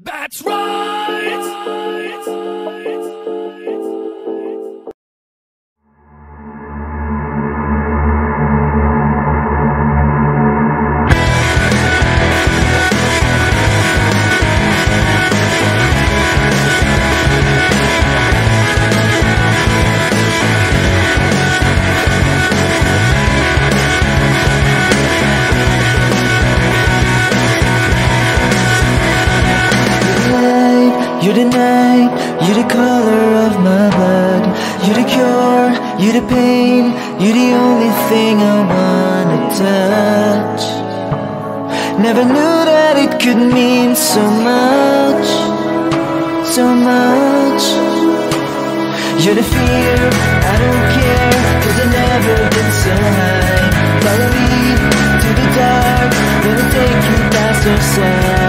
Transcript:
That's right! You're the pain, you're the only thing I wanna touch. Never knew that it could mean so much, so much. You're the fear, I don't care, cause I've never been so high. Follow me to the dark, gonna take you past side.